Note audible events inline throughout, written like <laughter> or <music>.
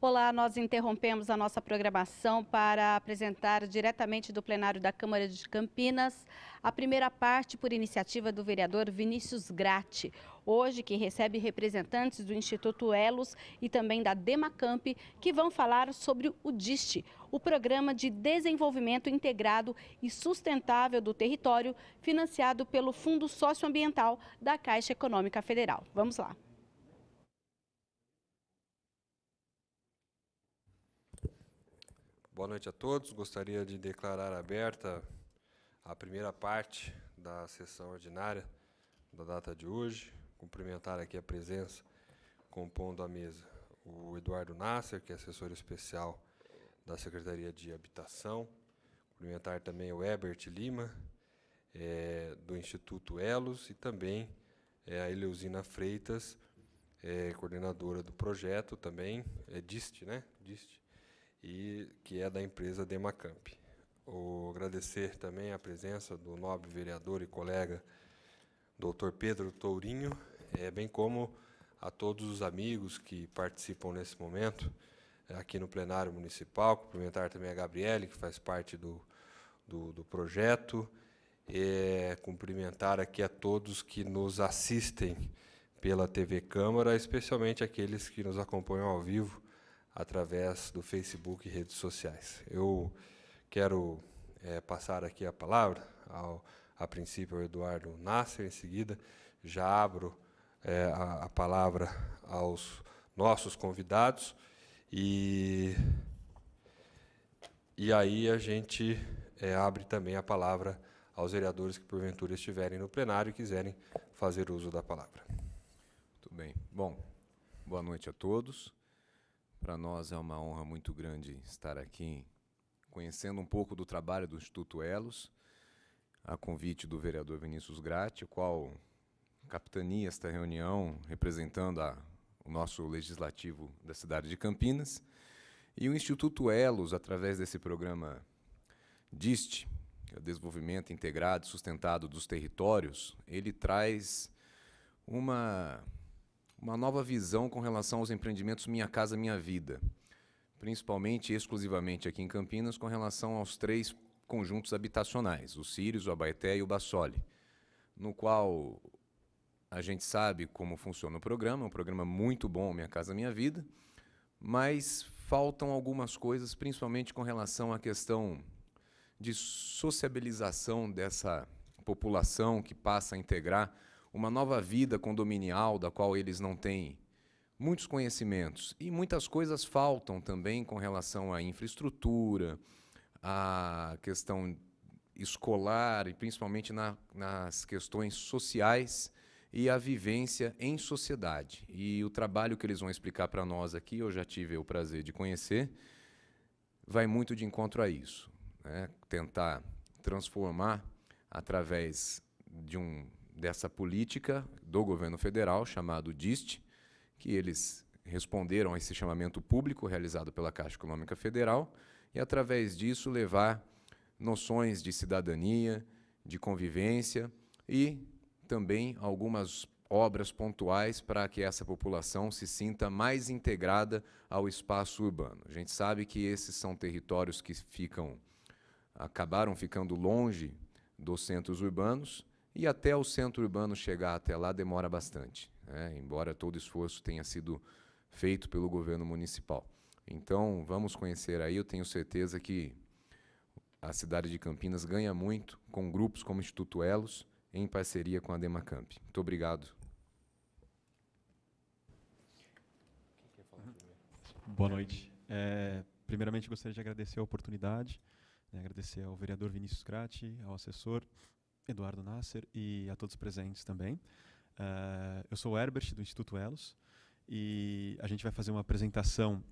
Olá, nós interrompemos a nossa programação para apresentar diretamente do plenário da Câmara de Campinas a primeira parte por iniciativa do vereador Vinícius Gratti. Hoje, que recebe representantes do Instituto Elos e também da Demacamp, que vão falar sobre o DIST, o Programa de Desenvolvimento Integrado e Sustentável do Território, financiado pelo Fundo Socioambiental da Caixa Econômica Federal. Vamos lá. Boa noite a todos. Gostaria de declarar aberta a primeira parte da sessão ordinária da data de hoje. Cumprimentar aqui a presença, compondo a mesa, o Eduardo Nasser, que é assessor especial da Secretaria de Habitação. Cumprimentar também o Ebert Lima, é, do Instituto Elos, e também é, a Eleusina Freitas, é, coordenadora do projeto também, é DIST, né? DIST e que é da empresa Demacamp. O agradecer também a presença do nobre vereador e colega Dr. Pedro Tourinho, é, bem como a todos os amigos que participam nesse momento é, aqui no plenário municipal, cumprimentar também a Gabriele, que faz parte do, do, do projeto, é, cumprimentar aqui a todos que nos assistem pela TV Câmara, especialmente aqueles que nos acompanham ao vivo através do Facebook e redes sociais. Eu quero é, passar aqui a palavra, ao, a princípio, ao Eduardo Nasser, em seguida já abro é, a, a, palavra aos nossos convidados e, e aí a gente é, abre também a palavra aos vereadores que porventura estiverem no plenário e quiserem fazer uso da palavra. Muito bem. Bom, boa noite a todos. Para nós é uma honra muito grande estar aqui conhecendo um pouco do trabalho do Instituto Elos, a convite do vereador Vinícius Gratti, o qual capitania esta reunião representando a, o nosso legislativo da cidade de Campinas. E o Instituto Elos, através desse programa DIST, é o Desenvolvimento Integrado e Sustentado dos Territórios, ele traz uma uma nova visão com relação aos empreendimentos Minha Casa Minha Vida, principalmente e exclusivamente aqui em Campinas, com relação aos três conjuntos habitacionais, o Sírios, o Abaeté e o Bassoli, no qual a gente sabe como funciona o programa, é um programa muito bom, Minha Casa Minha Vida, mas faltam algumas coisas, principalmente com relação à questão de sociabilização dessa população que passa a integrar uma nova vida condominial da qual eles não têm muitos conhecimentos. E muitas coisas faltam também com relação à infraestrutura, à questão escolar e principalmente na, nas questões sociais e a vivência em sociedade. E o trabalho que eles vão explicar para nós aqui, eu já tive o prazer de conhecer, vai muito de encontro a isso. Né? Tentar transformar através de um dessa política do governo federal, chamado DIST, que eles responderam a esse chamamento público realizado pela Caixa Econômica Federal e, através disso, levar noções de cidadania, de convivência e também algumas obras pontuais para que essa população se sinta mais integrada ao espaço urbano. A gente sabe que esses são territórios que ficam acabaram ficando longe dos centros urbanos e até o centro urbano chegar até lá demora bastante, né? embora todo esforço tenha sido feito pelo governo municipal. Então, vamos conhecer aí, eu tenho certeza que a cidade de Campinas ganha muito com grupos como o Instituto Elos, em parceria com a Demacamp. Muito obrigado. Boa noite. É, primeiramente, gostaria de agradecer a oportunidade, né, agradecer ao vereador Vinícius Crati, ao assessor, Eduardo Nasser e a todos presentes também. Uh, eu sou o Herbert, do Instituto Elos, e a gente vai fazer uma apresentação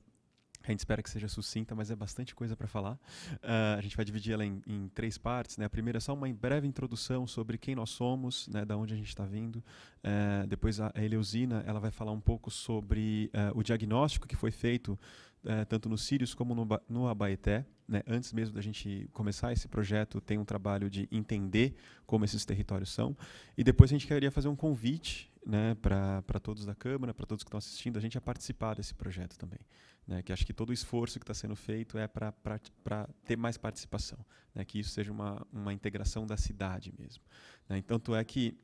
a gente espera que seja sucinta, mas é bastante coisa para falar. Uh, a gente vai dividir ela em, em, três partes. Né? A primeira é só uma breve introdução sobre quem nós somos, né, da onde a gente está vindo. Uh, depois a Eleusina ela vai falar um pouco sobre uh, o diagnóstico que foi feito tanto no Sirius como no, no Abaeté. Né? Antes mesmo da gente começar esse projeto, tem um trabalho de entender como esses territórios são. E depois a gente queria fazer um convite né, para todos da Câmara, para todos que estão assistindo, a gente a participar desse projeto também. Né, que acho que todo o esforço que está sendo feito é para ter mais participação, né, que isso seja uma, uma integração da cidade mesmo. Né, tanto é que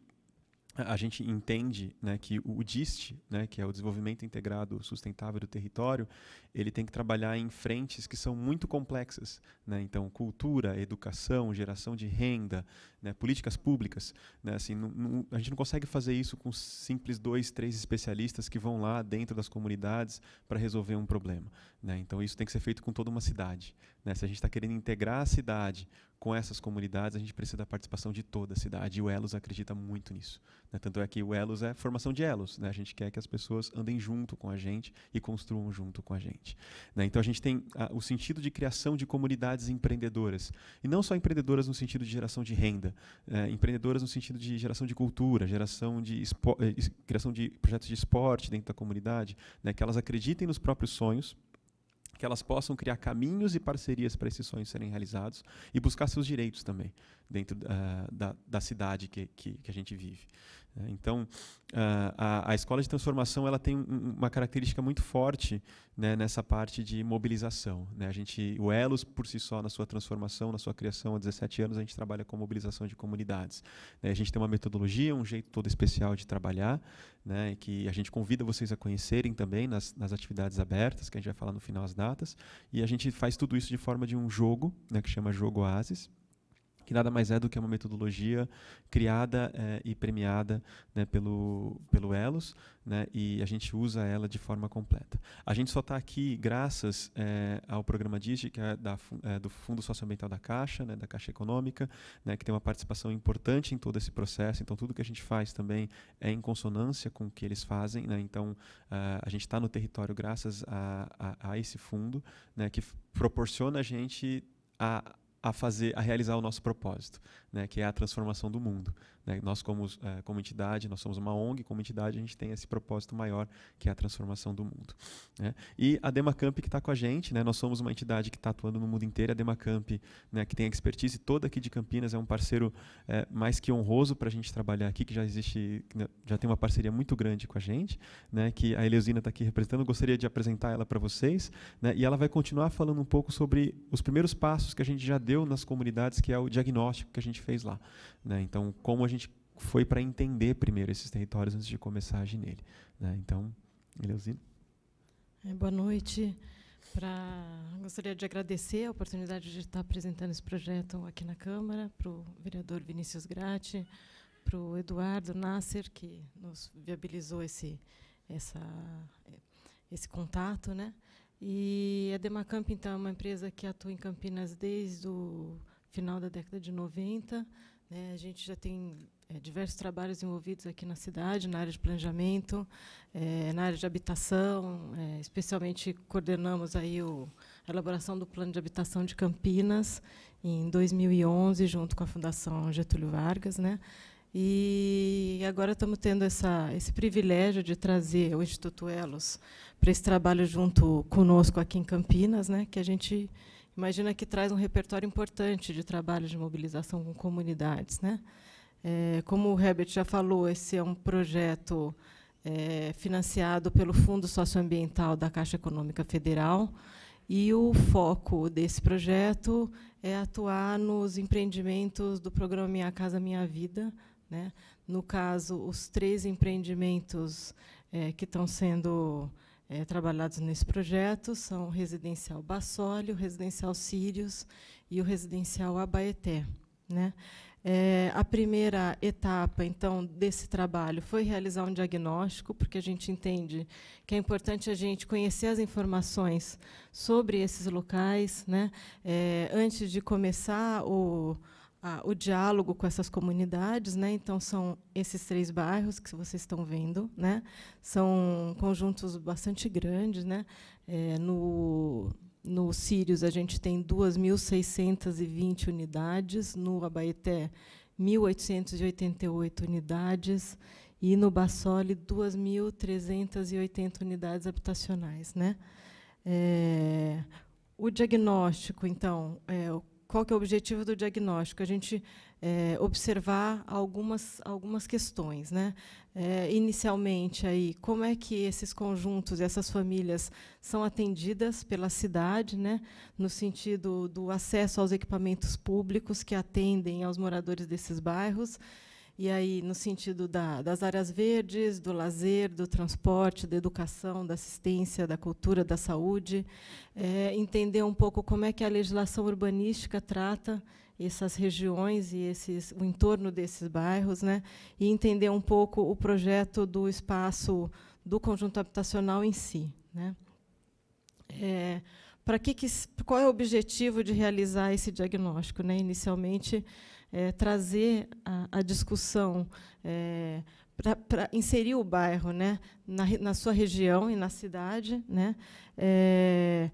a gente entende né, que o DIST, né, que é o Desenvolvimento Integrado Sustentável do Território, ele tem que trabalhar em frentes que são muito complexas. Né? Então, cultura, educação, geração de renda, né? políticas públicas. Né? Assim, não, não, a gente não consegue fazer isso com simples dois, três especialistas que vão lá dentro das comunidades para resolver um problema. Né? Então, isso tem que ser feito com toda uma cidade. Né? Se a gente está querendo integrar a cidade com essas comunidades, a gente precisa da participação de toda a cidade. E o Elos acredita muito nisso. Né? Tanto é que o Elos é formação de elos. Né? A gente quer que as pessoas andem junto com a gente e construam junto com a gente. Né? Então a gente tem a, o sentido de criação de comunidades empreendedoras. E não só empreendedoras no sentido de geração de renda, é, empreendedoras no sentido de geração de cultura, geração de eh, criação de projetos de esporte dentro da comunidade, né? que elas acreditem nos próprios sonhos que elas possam criar caminhos e parcerias para esses sonhos serem realizados e buscar seus direitos também dentro uh, da, da cidade que, que, que, a gente vive. Né? Então, uh, a, a, escola de transformação ela tem um, uma característica muito forte né, nessa parte de mobilização. Né? A gente, o Elos, por si só, na sua transformação, na sua criação há 17 anos, a gente trabalha com mobilização de comunidades. Né? A gente tem uma metodologia, um jeito todo especial de trabalhar, né, que a gente convida vocês a conhecerem também nas, nas atividades abertas, que a gente vai falar no final as datas. E a gente faz tudo isso de forma de um jogo, né, que chama Jogo Oasis que nada mais é do que uma metodologia criada é, e premiada né, pelo, pelo Elos, né, e a gente usa ela de forma completa. A gente só está aqui graças é, ao programa DIST, que é, da, é, do Fundo Socioambiental da Caixa, né, da Caixa Econômica, né, que tem uma participação importante em todo esse processo, então tudo que a gente faz também é em consonância com o que eles fazem, né, então uh, a gente está no território graças a, a, a esse fundo, né, que proporciona a gente a a fazer, a realizar o nosso propósito, né, que é a transformação do mundo. Né? Nós, como, é, como entidade, nós somos uma ONG, como entidade, a gente tem esse propósito maior, que é a transformação do mundo. Né? E a Demacamp, que está com a gente, né? nós somos uma entidade que está atuando no mundo inteiro, a Demacamp, né, que tem expertise toda aqui de Campinas, é um parceiro é, mais que honroso para a gente trabalhar aqui, que já existe, né, já tem uma parceria muito grande com a gente, né, que a Eleusina está aqui representando, gostaria de apresentar ela para vocês, né, e ela vai continuar falando um pouco sobre os primeiros passos que a gente já deu nas comunidades, que é o diagnóstico que a gente fez lá. Né? Então, como a gente foi para entender primeiro esses territórios antes de começar a agir nele. Né? Então, Eleusina. É, boa noite. Pra, gostaria de agradecer a oportunidade de estar apresentando esse projeto aqui na Câmara, para o vereador Vinícius Gratti, para o Eduardo Nasser, que nos viabilizou esse, essa, esse contato. Né? E a Demacamp, então, é uma empresa que atua em Campinas desde o final da década de 90. Né? A gente já tem é, diversos trabalhos envolvidos aqui na cidade, na área de planejamento, é, na área de habitação, é, especialmente coordenamos aí o, a elaboração do plano de habitação de Campinas em 2011, junto com a Fundação Getúlio Vargas, né? E agora estamos tendo essa, esse privilégio de trazer o Instituto Elos para esse trabalho junto conosco aqui em Campinas, né? Que a gente imagina que traz um repertório importante de trabalho de mobilização com comunidades, né? É, como o Herbert já falou, esse é um projeto é, financiado pelo Fundo Socioambiental da Caixa Econômica Federal, e o foco desse projeto é atuar nos empreendimentos do programa Minha Casa Minha Vida. Né? No caso, os três empreendimentos é, que estão sendo é, trabalhados nesse projeto são o residencial Bassólio, o residencial Sírios e o residencial Abaeté. Né? É, a primeira etapa, então, desse trabalho foi realizar um diagnóstico, porque a gente entende que é importante a gente conhecer as informações sobre esses locais, né, é, antes de começar o, a, o diálogo com essas comunidades. Né, então, são esses três bairros que vocês estão vendo. Né, são conjuntos bastante grandes. Né, é, no no Sírios, a gente tem 2.620 unidades, no Abaeté, 1.888 unidades, e no Bassoli, 2.380 unidades habitacionais. Né? É, o diagnóstico, então, é, qual que é o objetivo do diagnóstico? A gente é, observar algumas, algumas questões. Né? É, inicialmente, aí, como é que esses conjuntos, essas famílias são atendidas pela cidade, né? no sentido do acesso aos equipamentos públicos que atendem aos moradores desses bairros, e aí no sentido da, das áreas verdes, do lazer, do transporte, da educação, da assistência, da cultura, da saúde, é, entender um pouco como é que a legislação urbanística trata essas regiões e esses, o entorno desses bairros, né, e entender um pouco o projeto do espaço do conjunto habitacional em si. Né. É, para que, que, qual é o objetivo de realizar esse diagnóstico? Né? Inicialmente, é, trazer a, a discussão é, para inserir o bairro né, na, na, sua região e na cidade. Né, é,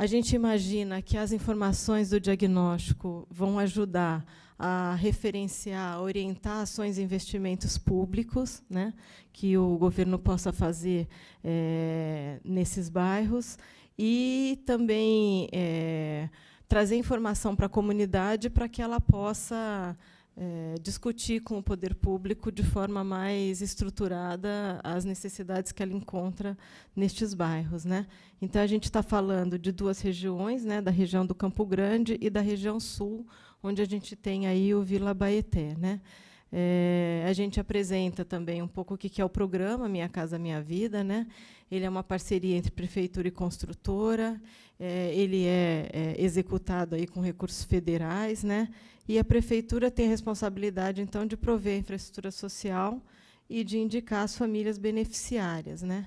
a gente imagina que as informações do diagnóstico vão ajudar a referenciar, orientar ações e investimentos públicos né, que o governo possa fazer é, nesses bairros e também é, trazer informação para a comunidade para que ela possa é, discutir com o poder público de forma mais estruturada as necessidades que ela encontra nestes bairros. Né? Então, a gente está falando de duas regiões, né, da região do Campo Grande e da região sul, onde a gente tem aí o Vila Baeté. Né? É, a gente apresenta também um pouco o que é o programa Minha Casa Minha Vida. Né? Ele é uma parceria entre prefeitura e construtora é, ele é, é, executado aí com recursos federais, né? E a prefeitura tem a responsabilidade então de prover a infraestrutura social e de indicar as famílias beneficiárias, né?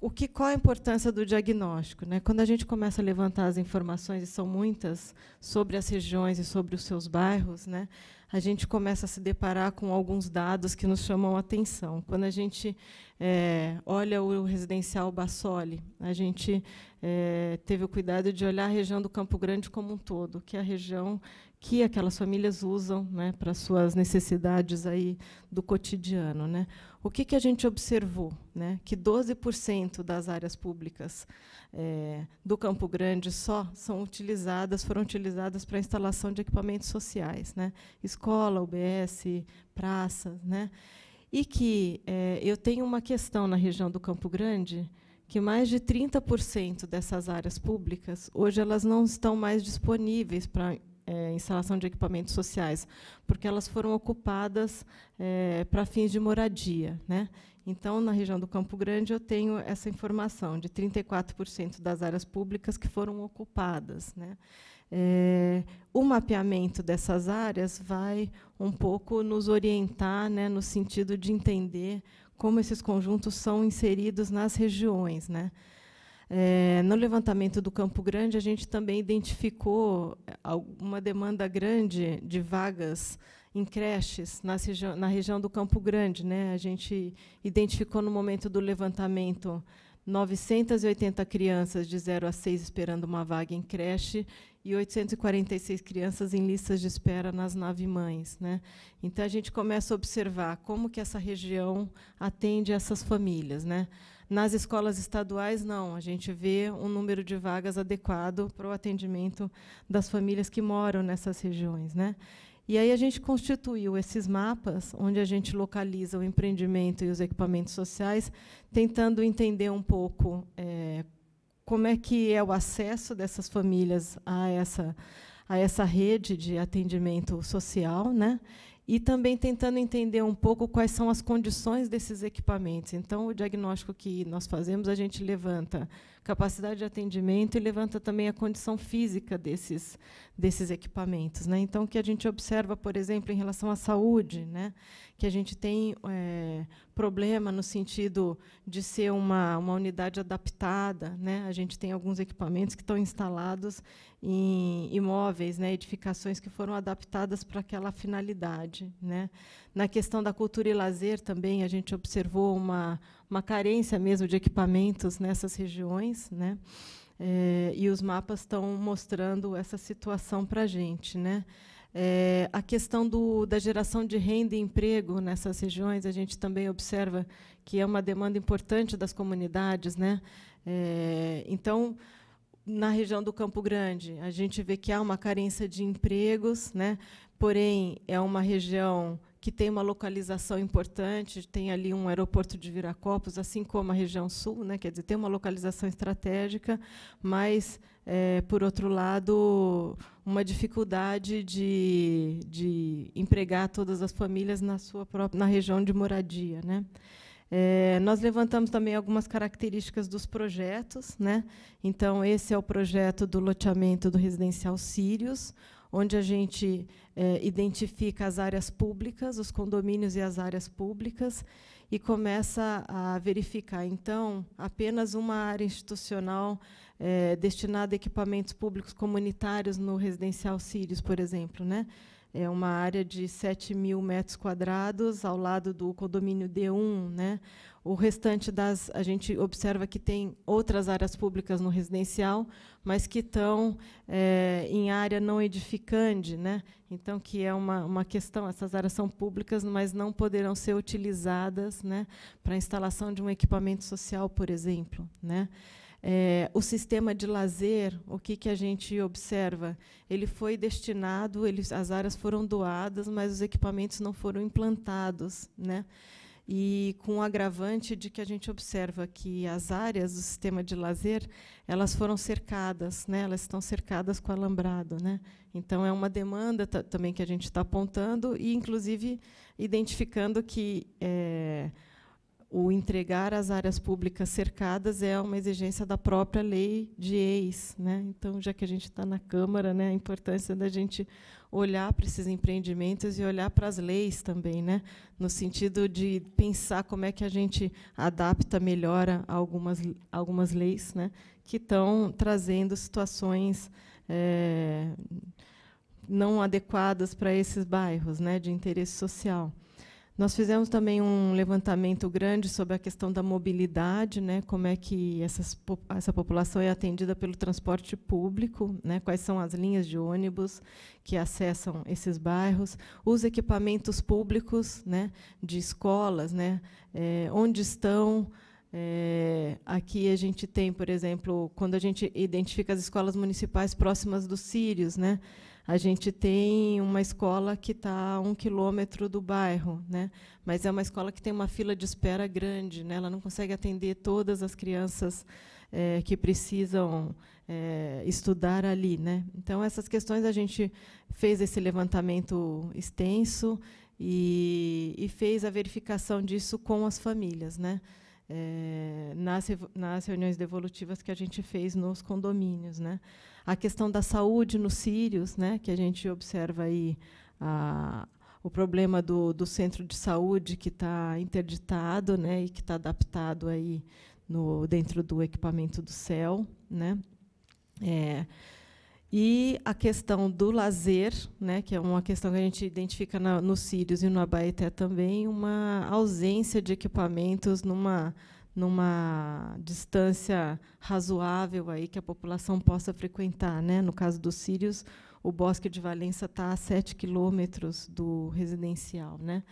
O que qual a importância do diagnóstico, né? Quando a gente começa a levantar as informações e são muitas sobre as regiões e sobre os seus bairros, né? A gente começa a se deparar com alguns dados que nos chamam a atenção. Quando a gente é, olha o residencial Bassoli, a gente é, teve o cuidado de olhar a região do Campo Grande como um todo, que é a região que aquelas famílias usam né, para suas necessidades aí do cotidiano. Né. O que, que a gente observou? Né, que 12% das áreas públicas é, do Campo Grande só são utilizadas, foram utilizadas para instalação de equipamentos sociais, né, escola, UBS, praças. Né, e que é, eu tenho uma questão na região do Campo Grande, que mais de 30% dessas áreas públicas, hoje, elas não estão mais disponíveis para é, instalação de equipamentos sociais, porque elas foram ocupadas é, para fins de moradia. Né? Então, na região do Campo Grande, eu tenho essa informação de 34% das áreas públicas que foram ocupadas. Né? É, o mapeamento dessas áreas vai um pouco nos orientar né, no sentido de entender como esses conjuntos são inseridos nas regiões. Né? É, no levantamento do Campo Grande, a gente também identificou uma demanda grande de vagas em creches na região, na região do Campo Grande. Né? A gente identificou no momento do levantamento 980 crianças de 0 a 6 esperando uma vaga em creche e 846 crianças em listas de espera nas nove mães. Né? Então, a gente começa a observar como que essa região atende essas famílias. Né? Nas escolas estaduais, não. A gente vê um número de vagas adequado para o atendimento das famílias que moram nessas regiões. Né? E aí a gente constituiu esses mapas, onde a gente localiza o empreendimento e os equipamentos sociais, tentando entender um pouco é, como é que é o acesso dessas famílias a essa, a essa rede de atendimento social, né? E também tentando entender um pouco quais são as condições desses equipamentos. Então, o diagnóstico que nós fazemos, a gente levanta capacidade de atendimento e levanta também a condição física desses, desses equipamentos. Né? Então, o que a gente observa, por exemplo, em relação à saúde, né? que a gente tem é, problema no sentido de ser uma, uma unidade adaptada. Né? A gente tem alguns equipamentos que estão instalados em imóveis, né, edificações que foram adaptadas para aquela finalidade. Né? Na questão da cultura e lazer também a gente observou uma, uma carência mesmo de equipamentos nessas regiões, né? É, e os mapas estão mostrando essa situação para a gente. Né? É, a questão do, da geração de renda e emprego nessas regiões, a gente também observa que é uma demanda importante das comunidades. Né? É, então, na região do Campo Grande, a gente vê que há uma carência de empregos, né? porém, é uma região que tem uma localização importante, tem ali um aeroporto de Viracopos, assim como a região sul, né? quer dizer, tem uma localização estratégica, mas, é, por outro lado, uma dificuldade de, de empregar todas as famílias na sua própria na região de moradia. Né? É, nós levantamos também algumas características dos projetos. Né? Então, esse é o projeto do loteamento do residencial Sírios, onde a gente é, identifica as áreas públicas, os condomínios e as áreas públicas, e começa a verificar, então, apenas uma área institucional é, destinada a equipamentos públicos comunitários no residencial Sírios, por exemplo. Né? É uma área de 7 mil metros quadrados ao lado do condomínio D1. Né? O restante das. A gente observa que tem outras áreas públicas no residencial, mas que estão é, em área não edificante. Né? Então, que é uma, uma questão, essas áreas são públicas, mas não poderão ser utilizadas né, para instalação de um equipamento social, por exemplo. Né? É, o sistema de lazer, o que, que a gente observa? Ele foi destinado, ele, as áreas foram doadas, mas os equipamentos não foram implantados. Né? E com o agravante de que a gente observa que as áreas do sistema de lazer elas foram cercadas, né? elas estão cercadas com alambrado. Né? Então, é uma demanda também que a gente está apontando e, inclusive, identificando que. É, o entregar as áreas públicas cercadas é uma exigência da própria lei de ex. Né? Então, já que a gente está na Câmara, né, a importância da gente olhar para esses empreendimentos e olhar para as leis também, né? no sentido de pensar como é que a gente adapta, melhora algumas, algumas leis né? que estão trazendo situações é, não adequadas para esses bairros né, de interesse social. Nós fizemos também um levantamento grande sobre a questão da mobilidade, né, como é que essas, essa população é atendida pelo transporte público, né, quais são as linhas de ônibus que acessam esses bairros, os equipamentos públicos né, de escolas, né, é, onde estão. É, aqui a gente tem, por exemplo, quando a gente identifica as escolas municipais próximas dos sírios, né, a gente tem uma escola que está a um quilômetro do bairro, né? mas é uma escola que tem uma fila de espera grande, né? ela não consegue atender todas as crianças é, que precisam é, estudar ali. Né? Então, essas questões a gente fez esse levantamento extenso e, e fez a verificação disso com as famílias. Né? É, nas, nas reuniões devolutivas que a gente fez nos condomínios. Né? A questão da saúde nos sírios, né, que a gente observa aí a, o problema do, do centro de saúde que está interditado né, e que está adaptado aí no, dentro do equipamento do céu. Né. É, e a questão do lazer, né, que é uma questão que a gente identifica na, nos Sírios e no Abaeté também, uma ausência de equipamentos numa numa distância razoável aí que a população possa frequentar. Né? No caso dos sírios, o Bosque de Valença está a 7 quilômetros do residencial. Né?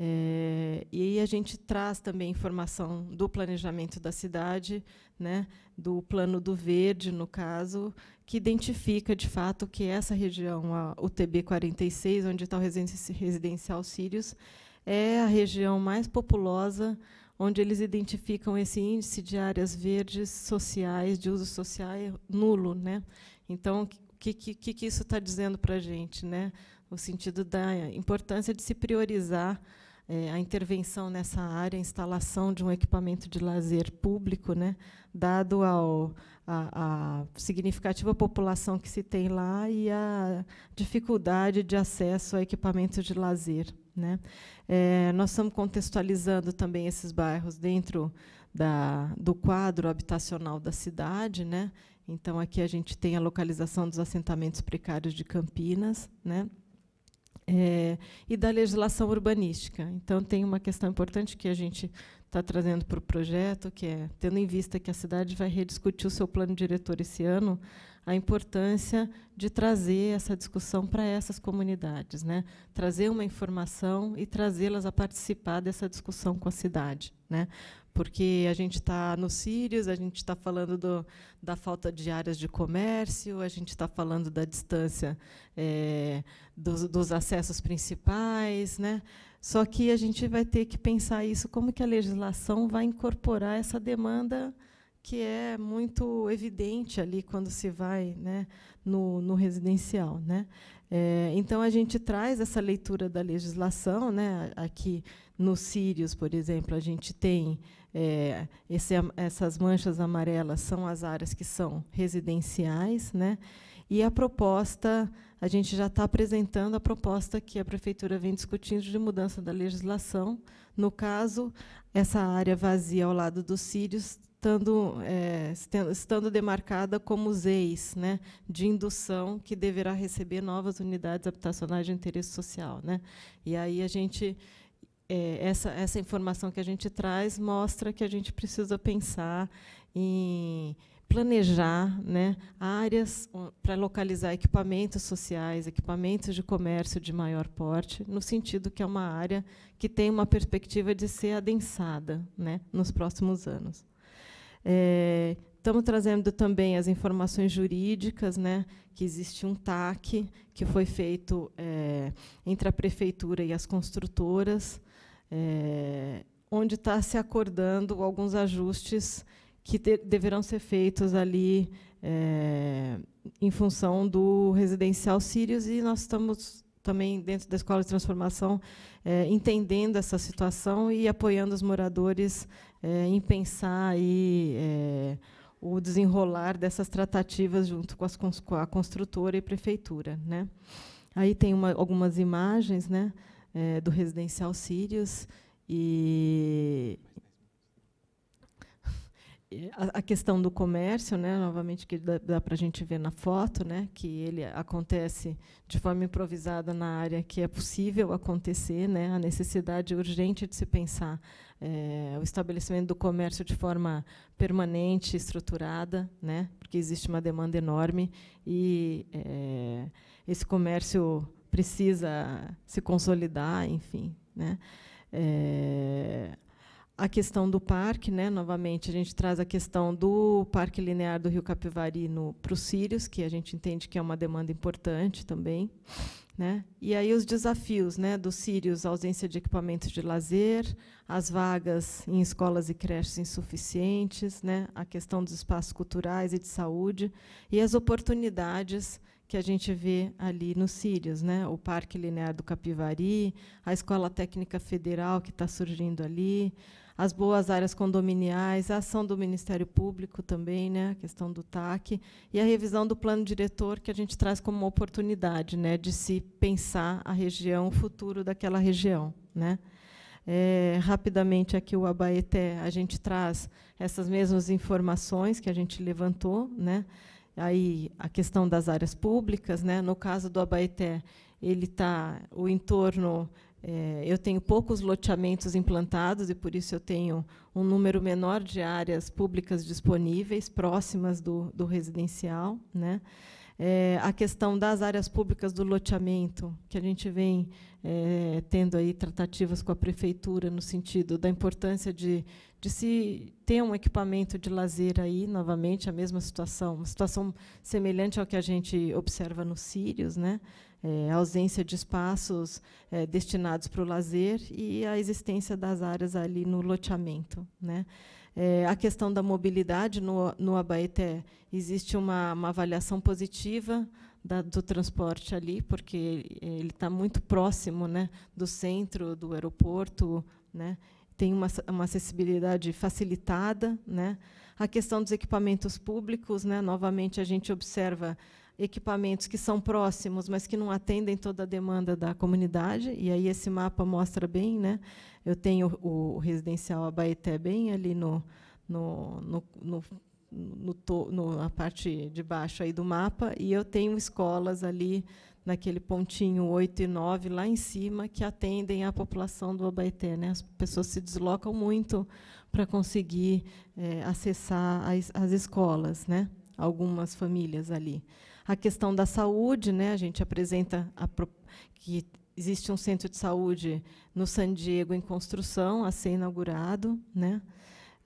É, e aí a gente traz também informação do planejamento da cidade, né, do plano do verde, no caso, que identifica de fato que essa região, a UTB 46, onde está o residencial Sírios, é a região mais populosa onde eles identificam esse índice de áreas verdes sociais, de uso social nulo. Né? Então, o que, que, que isso está dizendo para a gente? Né? No sentido da importância de se priorizar é, a intervenção nessa área, a instalação de um equipamento de lazer público, né, dado ao, a, a, significativa população que se tem lá e a dificuldade de acesso a equipamentos de lazer. Né. É, nós estamos contextualizando também esses bairros dentro da, do quadro habitacional da cidade. Né. Então, aqui a gente tem a localização dos assentamentos precários de Campinas, né, é, e da legislação urbanística. Então, tem uma questão importante que a gente está trazendo para o projeto, que é, tendo em vista que a cidade vai rediscutir o seu plano diretor esse ano, a importância de trazer essa discussão para essas comunidades, né? trazer uma informação e trazê-las a participar dessa discussão com a cidade. Né? Porque a gente está no Sírios, a gente está falando do, da falta de áreas de comércio, a gente está falando da distância é, dos, dos acessos principais, né? Só que a gente vai ter que pensar isso, como que a legislação vai incorporar essa demanda que é muito evidente ali quando se vai né, no, no residencial. Né? É, então, a gente traz essa leitura da legislação. Né? Aqui no Sírios, por exemplo, a gente tem é, esse, essas manchas amarelas são as áreas que são residenciais, né? e a proposta, a gente já está apresentando a proposta que a Prefeitura vem discutindo de mudança da legislação. No caso, essa área vazia ao lado dos Sírios estando, é, estando demarcada como ZEIS, né, de indução, que deverá receber novas unidades habitacionais de interesse social. Né? E aí a gente é, essa, essa informação que a gente traz mostra que a gente precisa pensar em planejar né, áreas para localizar equipamentos sociais, equipamentos de comércio de maior porte, no sentido que é uma área que tem uma perspectiva de ser adensada né, nos próximos anos. É, estamos trazendo também as informações jurídicas, né, que existe um TAC que foi feito é, entre a prefeitura e as construtoras, é, onde está se acordando alguns ajustes que de, deverão ser feitos ali é, em função do residencial Sírios, e nós estamos também, dentro da Escola de Transformação, é, entendendo essa situação e apoiando os moradores é, em pensar aí, é, o desenrolar dessas tratativas junto com, as, com, a construtora e prefeitura. Né? Aí tem uma, algumas imagens né, é, do residencial Sírios e a, questão do comércio, né, novamente que dá, dá para a gente ver na foto, né, que ele acontece de forma improvisada na área que é possível acontecer, né, a necessidade urgente de se pensar é, o estabelecimento do comércio de forma permanente, estruturada, né, porque existe uma demanda enorme e é, esse comércio precisa se consolidar, enfim, né. É, a questão do parque, né, novamente, a gente traz a questão do Parque Linear do Rio Capivari para os Sírios, que a gente entende que é uma demanda importante também. Né? E aí os desafios né, dos Sírios, a ausência de equipamentos de lazer, as vagas em escolas e creches insuficientes, né, a questão dos espaços culturais e de saúde, e as oportunidades que a gente vê ali nos Sírios, né? o Parque Linear do Capivari, a Escola Técnica Federal que está surgindo ali, as boas áreas condominiais, a ação do Ministério Público também, né, a questão do TAC, e a revisão do plano diretor, que a gente traz como uma oportunidade né, de se pensar a região, o futuro daquela região. Né. É, rapidamente, aqui o Abaeté, a gente traz essas mesmas informações que a gente levantou. Né. Aí, a questão das áreas públicas, né, no caso do Abaeté, ele está o entorno é, eu tenho poucos loteamentos implantados e, por isso, eu tenho um número menor de áreas públicas disponíveis, próximas do, do residencial. Né? É, a questão das áreas públicas do loteamento, que a gente vem é, tendo aí tratativas com a prefeitura no sentido da importância de, de se ter um equipamento de lazer aí, novamente, a mesma situação, uma situação semelhante ao que a gente observa nos Sírios, né? É, a ausência de espaços é, destinados para o lazer e a existência das áreas ali no loteamento. Né? É, a questão da mobilidade no, no Abaeté, existe uma, uma avaliação positiva da, do transporte ali, porque ele está muito próximo né, do centro, do aeroporto, né, tem uma, uma acessibilidade facilitada. Né. A questão dos equipamentos públicos, né, novamente, a gente observa equipamentos que são próximos, mas que não atendem toda a demanda da comunidade. E aí esse mapa mostra bem, né? Eu tenho o, residencial Abaeté bem ali no, no, no, no no, to, no, na parte de baixo aí do mapa, e eu tenho escolas ali naquele pontinho 8 e 9 lá em cima que atendem a população do Abaeté. Né? As pessoas se deslocam muito para conseguir é, acessar as, as escolas. Né? algumas famílias ali. A questão da saúde, né, a gente apresenta a, que existe um centro de saúde no San Diego em construção, a ser inaugurado. Né?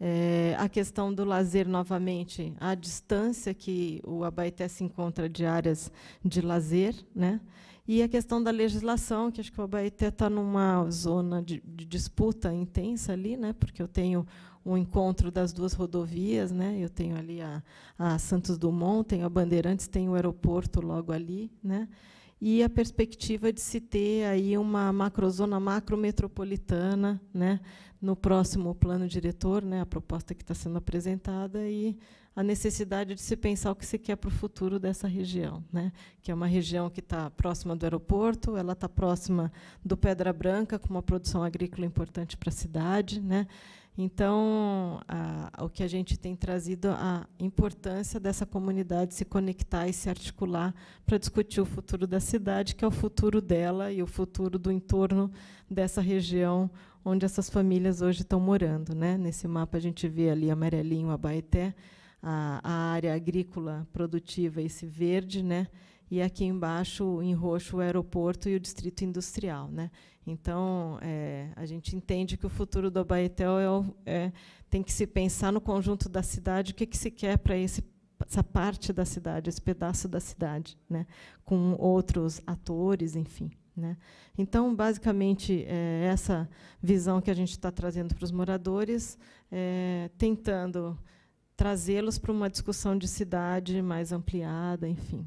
É, a questão do lazer, novamente, a distância que o Abaeté se encontra de áreas de lazer. Né? E a questão da legislação, que acho que o Abaeté está numa zona de, de, disputa intensa ali, né? porque eu tenho um encontro das duas rodovias, né? eu tenho ali a, a Santos Dumont, tenho a Bandeirantes, tenho o aeroporto logo ali. Né? e a perspectiva de se ter aí uma macrozona macrometropolitana, né, no próximo plano diretor, né, a proposta que está sendo apresentada e a necessidade de se pensar o que se quer para o futuro dessa região, né, que é uma região que está próxima do aeroporto, ela está próxima do Pedra Branca, com uma produção agrícola importante para a cidade, né, então, a, o que a gente tem trazido a importância dessa comunidade se conectar e se articular para discutir o futuro da cidade, que é o futuro dela e o futuro do entorno dessa região onde essas famílias hoje estão morando. Né? Nesse mapa a gente vê ali amarelinho a Baeté, a, a área agrícola produtiva, esse verde, né? E aqui embaixo, em roxo, o aeroporto e o distrito industrial. Né? Então, é, a gente entende que o futuro do Abaetel é, é, tem que se pensar no conjunto da cidade, o que, que se quer para essa parte da cidade, esse pedaço da cidade, né? com outros atores, enfim. Né? Então, basicamente, é essa visão que a gente está trazendo para os moradores, é, tentando trazê-los para uma discussão de cidade mais ampliada, enfim.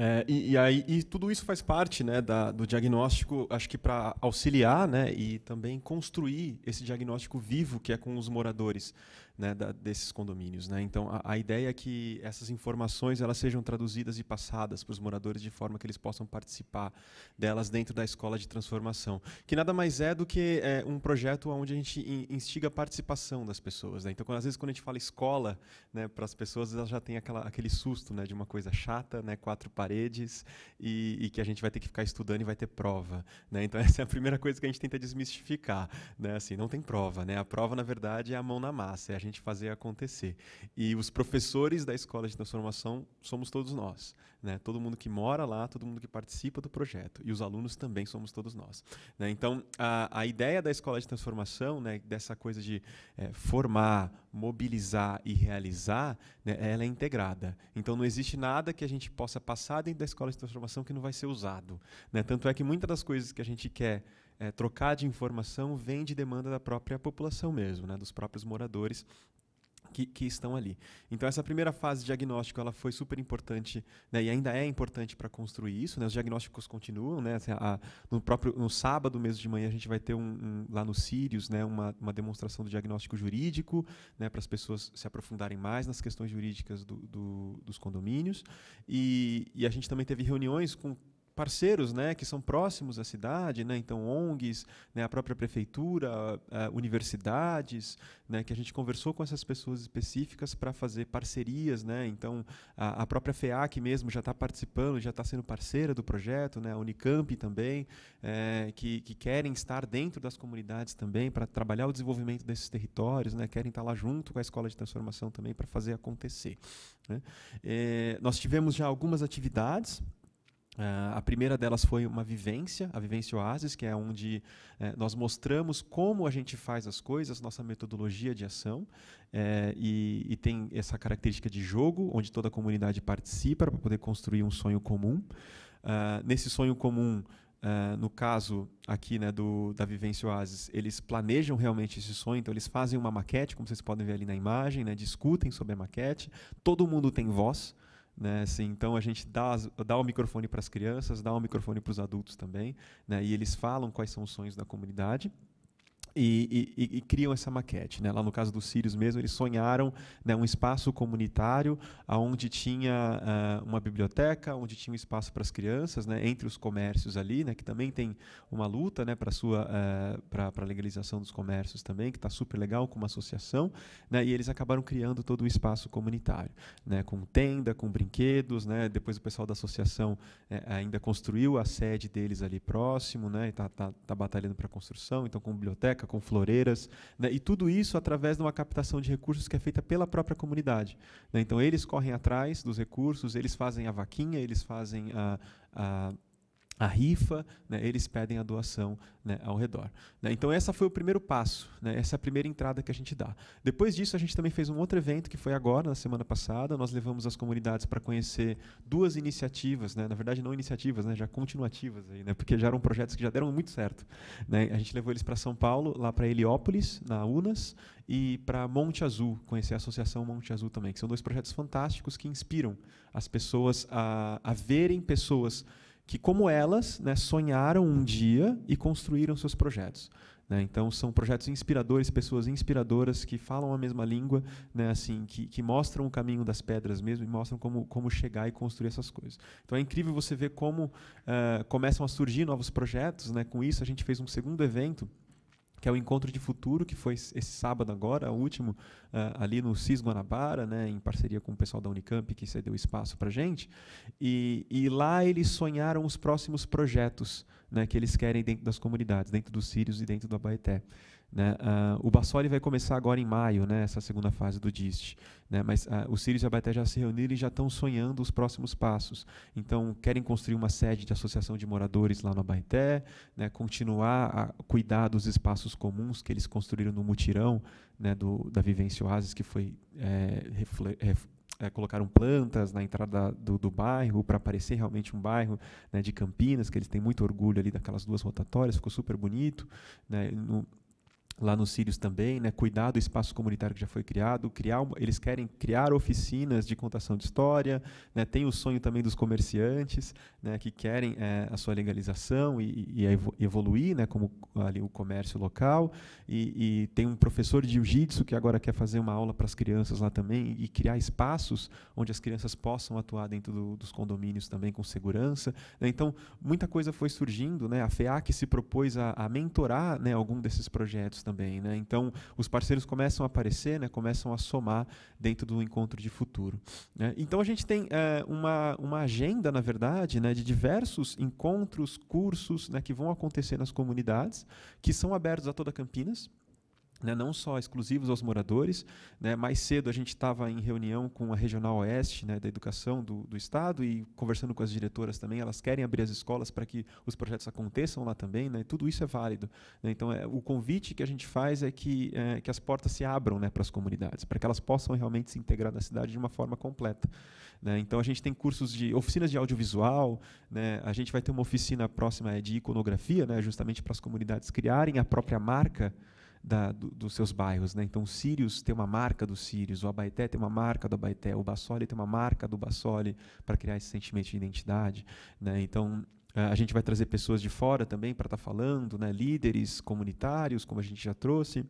É, e, e, aí, e tudo isso faz parte né, da, do diagnóstico, acho que para auxiliar né, e também construir esse diagnóstico vivo que é com os moradores né, da, desses condomínios. Né? Então, a, a, ideia é que essas informações elas sejam traduzidas e passadas para os moradores de forma que eles possam participar delas dentro da escola de transformação, que nada mais é do que é, um projeto onde a gente instiga a participação das pessoas. Né? Então, quando, às vezes, quando a gente fala escola, né, para as pessoas elas já têm aquela, aquele susto né, de uma coisa chata, né, quatro paredes, e, e, que a gente vai ter que ficar estudando e vai ter prova. Então, <laughs> essa é a primeira coisa que a gente tenta desmistificar. Assim, não tem prova. A prova, na verdade, é a mão na massa, é a gente fazer acontecer. E os professores da escola de transformação somos todos nós. Né? Todo mundo que mora lá, todo mundo que participa do projeto. E os alunos também somos todos nós. Né? Então, a, a ideia da escola de transformação, né, dessa coisa de é, formar, mobilizar e realizar, né, ela é integrada. Então, não existe nada que a gente possa passar dentro da escola de transformação que não vai ser usado. Né? Tanto é que muitas das coisas que a gente quer é, trocar de informação vem de demanda da própria população mesmo, né, dos próprios moradores que, que, estão ali. Então essa primeira fase de diagnóstico ela foi super importante né, e ainda é importante para construir isso. Né, os diagnósticos continuam. Né, assim, a, no próprio no sábado mesmo de manhã a gente vai ter um, um, lá no Sirius né, uma, uma demonstração do diagnóstico jurídico né, para as pessoas se aprofundarem mais nas questões jurídicas do, do, dos condomínios e, e a gente também teve reuniões com parceiros né, que são próximos à cidade, né, então ONGs, né, a própria prefeitura, universidades, né, que a gente conversou com essas pessoas específicas para fazer parcerias. Né, então, a, a própria FEAC mesmo já está participando, já está sendo parceira do projeto, né, a Unicamp também, é, que, que querem estar dentro das comunidades também para trabalhar o desenvolvimento desses territórios, né, querem estar lá junto com a Escola de Transformação também para fazer acontecer. Né. É, nós tivemos já algumas atividades Uh, a primeira delas foi uma vivência, a Vivência Oasis, que é onde uh, nós mostramos como a gente faz as coisas, nossa metodologia de ação, uh, e, e, tem essa característica de jogo, onde toda a comunidade participa para poder construir um sonho comum. Ah, nesse sonho comum, no caso aqui né, do, da Vivência Oasis, eles planejam realmente esse sonho, então eles fazem uma maquete, como vocês podem ver ali na imagem, né, discutem sobre a maquete, todo mundo tem voz, né, assim, então a gente dá, dá o microfone para as crianças, dá o microfone para os adultos também, né, e eles falam quais são os sonhos da comunidade e, e, e, criam essa maquete. Né? Lá no caso dos Sírios mesmo, eles sonharam né, um espaço comunitário onde tinha uh, uma biblioteca, onde tinha um espaço para as crianças, né, entre os comércios ali, né, que também tem uma luta né, para uh, a legalização dos comércios também, que está super legal, com uma associação, né, e eles acabaram criando todo o espaço comunitário, né, com tenda, com brinquedos, né, depois o pessoal da associação eh, ainda construiu a sede deles ali próximo, né, está tá, tá batalhando para a construção, então com biblioteca, com floreiras, né, e tudo isso através de uma captação de recursos que é feita pela própria comunidade. Né, então, eles correm atrás dos recursos, eles fazem a vaquinha, eles fazem a, a a rifa, né, eles pedem a doação né, ao redor. Né. Então, essa foi o primeiro passo, né, essa é a primeira entrada que a gente dá. Depois disso, a gente também fez um outro evento, que foi agora, na semana passada. Nós levamos as comunidades para conhecer duas iniciativas, né, na verdade, não iniciativas, né, já continuativas, aí, porque já eram projetos que já deram muito certo. A gente levou eles para São Paulo, lá para Heliópolis, na UNAS, e para Monte Azul, conhecer a Associação Monte Azul também, que são dois projetos fantásticos que inspiram as pessoas a, a verem pessoas que, como elas, né, sonharam um dia e construíram seus projetos. Né? Então, são projetos inspiradores, pessoas inspiradoras que falam a mesma língua, né, assim, que, que mostram o caminho das pedras mesmo e mostram como, como chegar e construir essas coisas. Então, é incrível você ver como uh, começam a surgir novos projetos. Né? Com isso, a gente fez um segundo evento que é o Encontro de Futuro, que foi esse sábado agora, o último, uh, ali no CIS Guanabara, né, em parceria com o pessoal da Unicamp, que cedeu espaço para gente. E, e, lá eles sonharam os próximos projetos né, que eles querem dentro das comunidades, dentro dos Sírios e dentro do Abaeté. Né? Uh, o Bassoli vai começar agora em maio, né, essa segunda fase do DIST. Né? Mas uh, os Sírios e a Abaeté já se reuniram e já estão sonhando os próximos passos. Então, querem construir uma sede de associação de moradores lá no Abaeté, né, continuar a cuidar dos espaços comuns que eles construíram no mutirão né, do, da Vivência Oasis, que foi é, é, colocaram plantas na entrada do, do bairro para parecer realmente um bairro né, de Campinas, que eles têm muito orgulho ali daquelas duas rotatórias, ficou super bonito. Né, no, lá nos Sírios também, né, cuidar do espaço comunitário que já foi criado, criar eles querem criar oficinas de contação de história, né, tem o sonho também dos comerciantes, né, que querem é, a sua legalização e, e evoluir, né, como ali o comércio local, e, e tem um professor de jiu-jitsu que agora quer fazer uma aula para as crianças lá também e criar espaços onde as crianças possam atuar dentro do, dos condomínios também com segurança. Né, então, muita coisa foi surgindo, né, a FEAC se propôs a, a mentorar né, algum desses projetos também. Né? Então, os parceiros começam a aparecer, né? começam a somar dentro do encontro de futuro. Né? Então, a gente tem é, uma, uma agenda, na verdade, né, de diversos encontros, cursos né, que vão acontecer nas comunidades, que são abertos a toda Campinas. Né, não só exclusivos aos moradores. Né, mais cedo a gente estava em reunião com a Regional Oeste né, da Educação do, do, Estado e conversando com as diretoras também. Elas querem abrir as escolas para que os projetos aconteçam lá também. Né, tudo isso é válido. Né. então, é, o convite que a gente faz é que, é, que as portas se abram né, para as comunidades, para que elas possam realmente se integrar na cidade de uma forma completa. Então, a gente tem cursos de oficinas de audiovisual. a gente vai ter uma oficina próxima de iconografia, justamente para as comunidades criarem a própria marca da, do, dos seus bairros. Né? Então, o Sirius tem uma marca do Sirius, o Abaeté tem uma marca do Abaeté, o Bassoli tem uma marca do Bassoli para criar esse sentimento de identidade. Né? Então, a gente vai trazer pessoas de fora também para estar tá falando, né? líderes comunitários, como a gente já trouxe.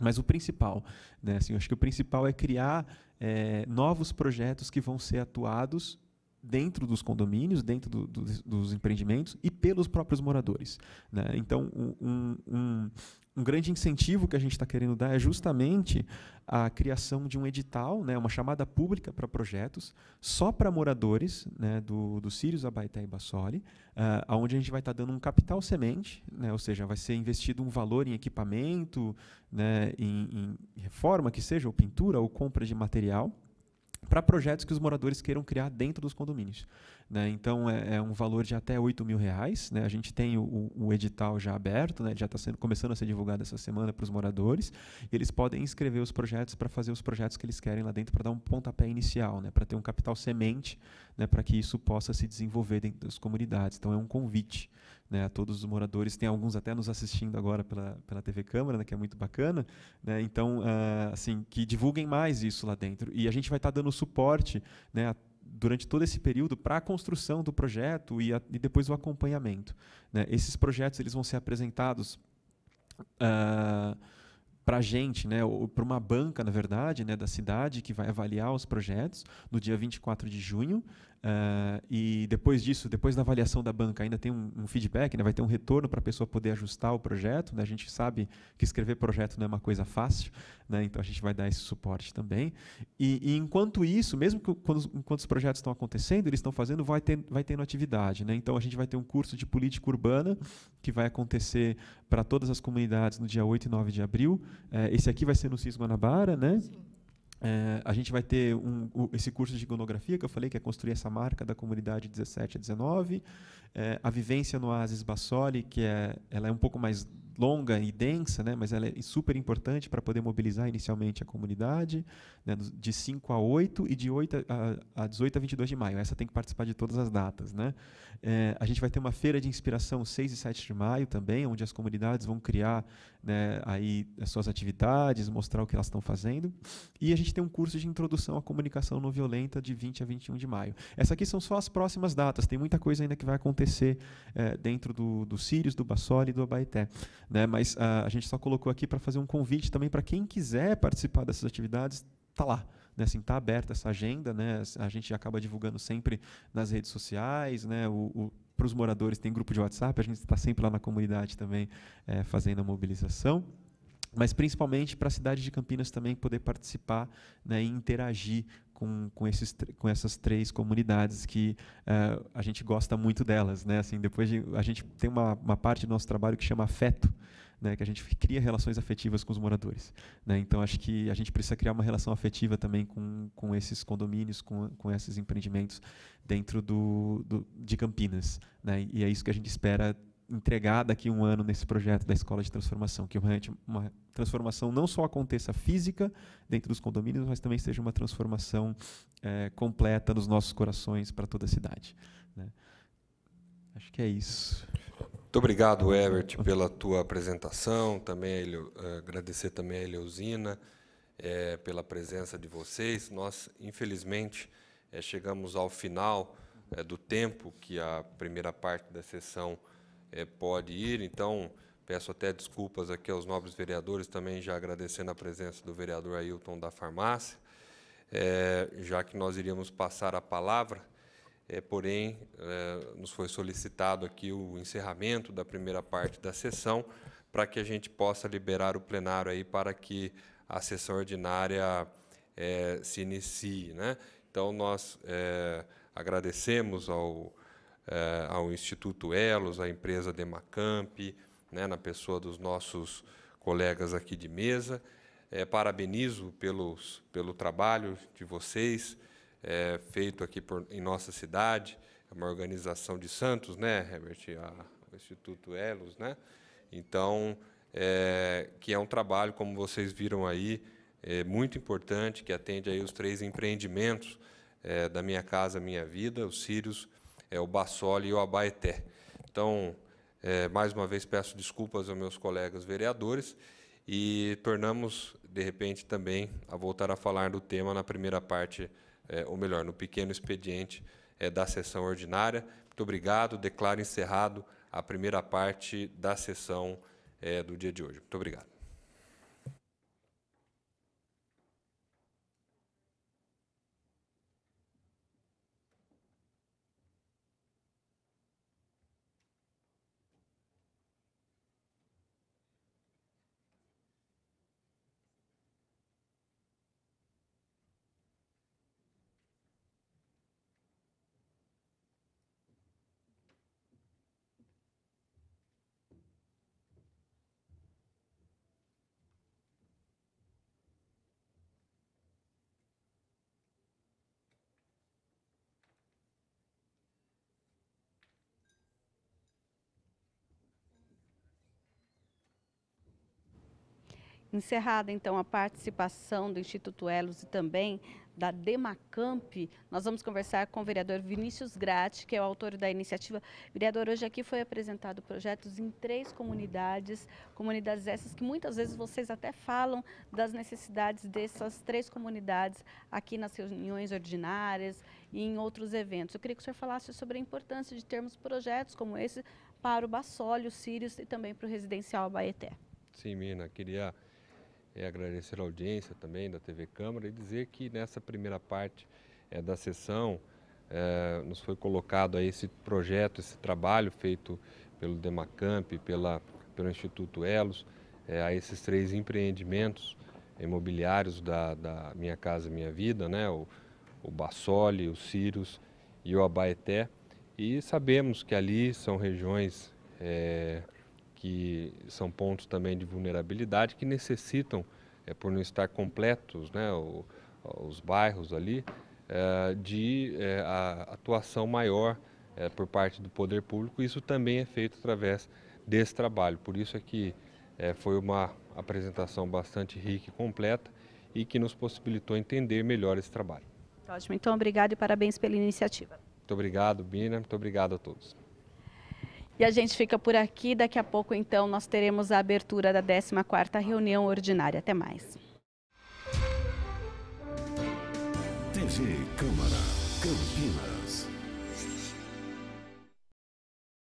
Mas o principal, né? assim, eu acho que o principal é criar é, novos projetos que vão ser atuados dentro dos condomínios, dentro do, do, dos empreendimentos e pelos próprios moradores. Né? Então, um, um, um grande incentivo que a gente está querendo dar é justamente a criação de um edital, né, uma chamada pública para projetos, só para moradores né, do, do Sirius, Abaeté e Bassoli, uh, onde a gente vai estar tá dando um capital semente, né, ou seja, vai ser investido um valor em equipamento, né, em, em reforma, que seja, ou pintura, ou compra de material, para projetos que os moradores queiram criar dentro dos condomínios. Né? Então, é, é, um valor de até 8 mil reais. Né? A gente tem o, o edital já aberto, né? já está começando a ser divulgado essa semana para os moradores. Eles podem inscrever os projetos para fazer os projetos que eles querem lá dentro, para dar um pontapé inicial, né? para ter um capital semente, né? para que isso possa se desenvolver dentro das comunidades. Então, é um convite né, a todos os moradores. Tem alguns até nos assistindo agora pela, pela TV Câmara, né, que é muito bacana. Né, então, uh, assim, que divulguem mais isso lá dentro. E a gente vai estar tá dando suporte né, a, durante todo esse período para a construção do projeto e, a, e depois o acompanhamento. Né. Esses projetos eles vão ser apresentados uh, para a gente, né, para uma banca, na verdade, né, da cidade, que vai avaliar os projetos no dia 24 de junho. Uh, e depois disso, depois da avaliação da banca, ainda tem um, um feedback, né? vai ter um retorno para a pessoa poder ajustar o projeto. Né? A gente sabe que escrever projeto não é uma coisa fácil, né? então a gente vai dar esse suporte também. E, e enquanto isso, mesmo que, quando, enquanto os projetos estão acontecendo, eles estão fazendo, vai, ter, vai tendo atividade. Né? Então a gente vai ter um curso de política urbana que vai acontecer para todas as comunidades no dia 8 e 9 de abril. Uh, esse aqui vai ser no CIS Guanabara, né? Sim. É, a gente vai ter um, um, esse curso de iconografia que eu falei, que é construir essa marca da comunidade 17 a 19. É, a vivência no Oasis Bassoli, que é, ela é um pouco mais longa e densa, né, mas ela é super importante para poder mobilizar inicialmente a comunidade, né, de 5 a 8 e de 8 a, a 18 a 22 de maio. Essa tem que participar de todas as datas. Né? É, a gente vai ter uma feira de inspiração 6 e 7 de maio também, onde as comunidades vão criar né, aí as suas atividades, mostrar o que elas estão fazendo. E a gente tem um curso de introdução à comunicação não violenta de 20 a 21 de maio. Essas aqui são só as próximas datas, tem muita coisa ainda que vai acontecer é, dentro do, do Sírios, do Bassoli e do Abaeté. Né? Mas uh, a gente só colocou aqui para fazer um convite também para quem quiser participar dessas atividades, está lá. Né, assim, está aberta essa agenda, né, a gente acaba divulgando sempre nas redes sociais, né, o, o para os moradores tem grupo de WhatsApp, a gente está sempre lá na comunidade também é, fazendo a mobilização mas principalmente para a cidade de Campinas também poder participar né, e interagir com, com, esses, com essas três comunidades que uh, a gente gosta muito delas. Né? Assim, depois de, a gente tem uma, uma parte do nosso trabalho que chama afeto, né, que a gente cria relações afetivas com os moradores. Né? Então, acho que a gente precisa criar uma relação afetiva também com, com esses condomínios, com, com esses empreendimentos dentro do, do, de Campinas. Né? E é isso que a gente espera entregar daqui um ano nesse projeto da Escola de Transformação, que realmente uma transformação não só aconteça física dentro dos condomínios, mas também seja uma transformação é, completa nos nossos corações para toda a cidade. Né? Acho que é isso. Muito obrigado, Ebert, pela tua apresentação. Também uh, agradecer também a Eleusina é, pela presença de vocês. Nós, infelizmente, é, chegamos ao final é, do tempo que a primeira parte da sessão pode ir. Então, peço até desculpas aqui aos nobres vereadores, também já agradecendo a presença do vereador Ailton da Farmácia, já que nós iríamos passar a palavra é, porém, é, nos foi solicitado aqui o encerramento da primeira parte da sessão, para que a gente possa liberar o plenário aí para que a sessão ordinária é, se inicie. Né? Então, nós é, agradecemos ao, é, ao Instituto Elos, à empresa Demacamp, né, na pessoa dos nossos colegas aqui de mesa. É, parabenizo pelos, pelo trabalho de vocês, é, feito aqui por, em nossa cidade, é uma organização de Santos, né, Herbert, a, o Instituto Elos, né? Então, é, que é um trabalho, como vocês viram aí, é muito importante, que atende aí os três empreendimentos é, da Minha Casa Minha Vida, os Sírios, é, o Bassoli e o Abaeté. Então, é, mais uma vez peço desculpas aos meus colegas vereadores e tornamos, de repente, também a voltar a falar do tema na primeira parte é, ou melhor, no pequeno expediente é, da sessão ordinária. Muito obrigado. Declaro encerrado a primeira parte da sessão é, do dia de hoje. Muito obrigado. Encerrada, então, a participação do Instituto Elos e também da Demacamp, nós vamos conversar com o vereador Vinícius Gratti, que é o autor da iniciativa. Vereador, hoje aqui foi apresentado projetos em três comunidades, comunidades essas que muitas vezes vocês até falam das necessidades dessas três comunidades aqui nas reuniões ordinárias e em outros eventos. Eu queria que o senhor falasse sobre a importância de termos projetos como esse para o Bassólio, Sírios e também para o residencial Abaeté. Sim, Mina, queria é, agradecer a audiência também da TV Câmara e dizer que nessa primeira parte é, da sessão é, nos foi colocado aí esse projeto, esse trabalho feito pelo Demacamp, pela, pelo Instituto Elos, é, a esses três empreendimentos imobiliários da, da Minha Casa Minha Vida, né? o, o Bassoli, o Círios e o Abaeté. E sabemos que ali são regiões é, que são pontos também de vulnerabilidade que necessitam, é, por não estar completos né, o, os bairros ali, é, de é, atuação maior é, por parte do poder público. Isso também é feito através desse trabalho. Por isso é que é, foi uma apresentação bastante rica e completa e que nos possibilitou entender melhor esse trabalho. Ótimo, então obrigado e parabéns pela iniciativa. Muito obrigado, Bina, muito obrigado a todos. E a gente fica por aqui, daqui a pouco então nós teremos a abertura da 14ª reunião ordinária. Até mais. TV Câmara Campinas.